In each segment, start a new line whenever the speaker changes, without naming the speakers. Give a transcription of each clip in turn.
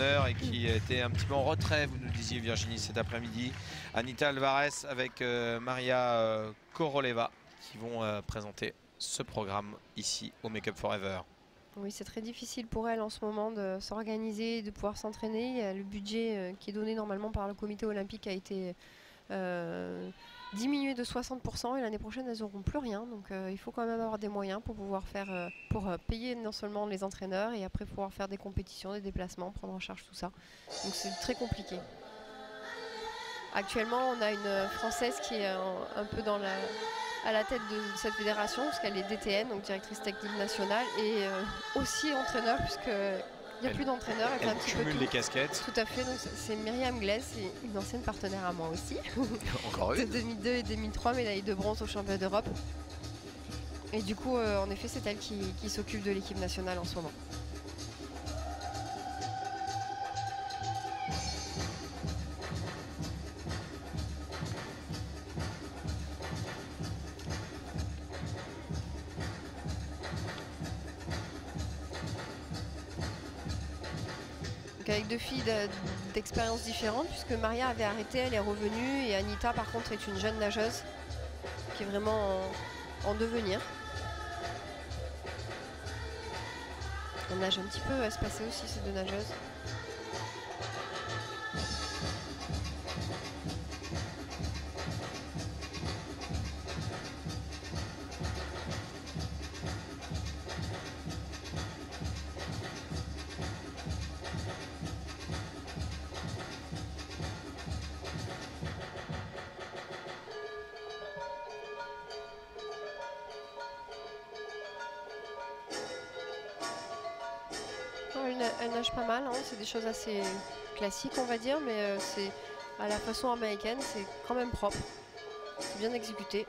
et qui était un petit peu en retrait, vous nous disiez Virginie cet après-midi. Anita Alvarez avec euh, Maria euh, Koroleva qui vont euh, présenter ce programme ici au Make Up Forever.
Oui, c'est très difficile pour elle en ce moment de s'organiser, de pouvoir s'entraîner. Le budget qui est donné normalement par le comité olympique a été diminué de 60% et l'année prochaine elles n'auront plus rien. Donc euh, il faut quand même avoir des moyens pour pouvoir faire, euh, pour euh, payer non seulement les entraîneurs et après pouvoir faire des compétitions, des déplacements, prendre en charge tout ça. Donc c'est très compliqué. Actuellement on a une Française qui est un, peu dans la, à la tête de cette fédération parce qu'elle est DTN, donc directrice technique nationale et aussi entraîneur puisque il n'y a plus d'entraîneur.
Elle, cumule les casquettes.
Tout à fait. c'est Myriam Glaise, une ancienne partenaire à moi aussi.
Encore une.
De 2002 et 2003, médaille de bronze au championnat d'Europe. Et du coup, euh, en effet, c'est elle qui s'occupe de l'équipe nationale en ce moment. Avec deux filles d'expériences différentes, puisque Maria avait arrêté, elle est revenue, et Anita par contre est une jeune nageuse qui est vraiment en, devenir. Elle nage un petit peu espacée aussi ces deux nageuses. Elle, nage pas mal, hein. c'est des choses assez classiques on va dire, mais euh, c'est à la façon américaine, c'est quand même propre. C'est bien exécuté.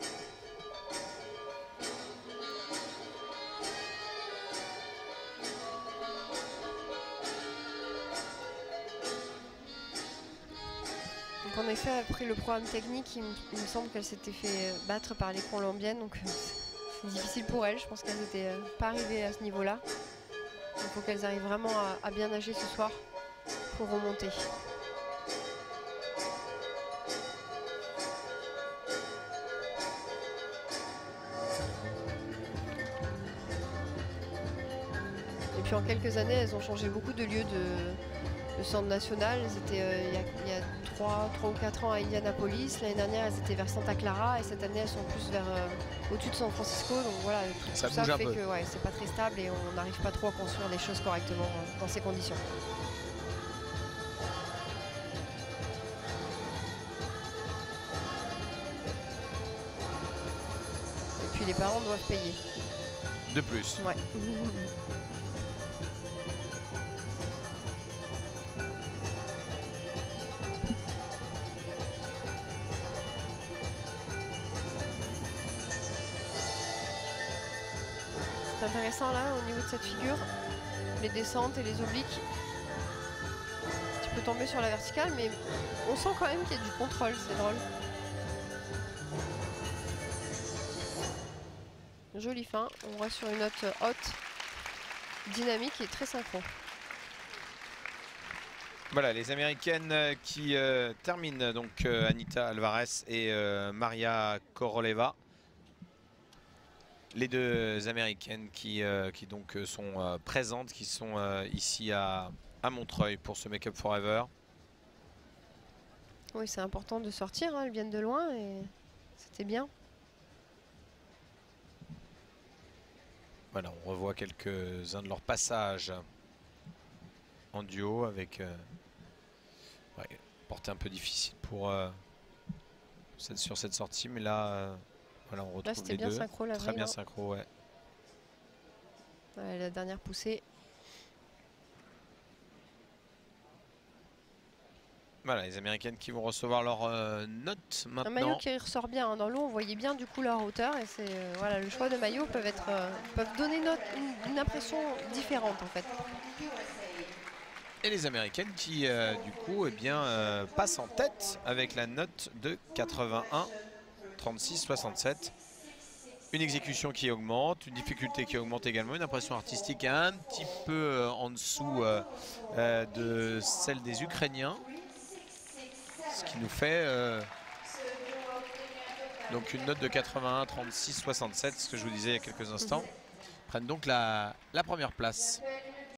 Donc en effet, après le programme technique, il, me semble qu'elle s'était fait battre par les Colombiennes, donc c'est difficile pour elle. Je pense qu'elle n'était euh, pas arrivée à ce niveau-là. Il faut qu'elles arrivent vraiment à, bien nager ce soir pour remonter. Et puis en quelques années, elles ont changé beaucoup de lieux de, centre national. Elles étaient euh, il y, a, 3, ou 4 ans à Indianapolis. L'année dernière, elles étaient vers Santa Clara. Et cette année, elles sont plus vers euh, au-dessus de San Francisco. Donc voilà, tout ça, fait que c'est pas très stable et on n'arrive pas trop à construire les choses correctement dans ces conditions. Et puis les parents doivent payer.
De plus.
Ouais. C'est intéressant là au niveau de cette figure. Les descentes et les obliques. Tu peux tomber sur la verticale mais on sent quand même qu'il y a du contrôle, c'est drôle. Jolie fin, on reste sur une note haute, dynamique et très synchro.
Voilà, les Américaines qui euh, terminent, donc euh, Anita Alvarez et euh, Maria Koroleva les deux américaines qui, euh, qui donc euh, sont euh, présentes, qui sont ici à, à, Montreuil pour ce Make Up Forever.
Oui, c'est important de sortir, hein, elles viennent de loin et c'était bien.
Voilà, on revoit quelques-uns de leurs passages en duo avec ouais, portée un peu difficile pour sur cette sortie, mais là voilà, on retrouve les
bien
deux.
Synchro, la
Très bien synchro, ouais.
La dernière poussée.
Voilà, les Américaines qui vont recevoir leur euh, note maintenant. Un
maillot qui ressort bien. Hein. Dans l'eau, on voyait bien du coup leur hauteur. Et c'est euh, voilà, le choix de maillot peuvent, être, euh, peuvent donner une, une, impression différente en fait.
Et les Américaines qui, du coup, eh bien, passent en tête avec la note de 81 36-67. Une exécution qui augmente, une difficulté qui augmente également, une impression artistique un petit peu euh, en dessous euh, euh, de celle des Ukrainiens. Ce qui nous fait donc une note de 81, 36, 67, ce que je vous disais il y a quelques instants. Prennent donc la, la première place.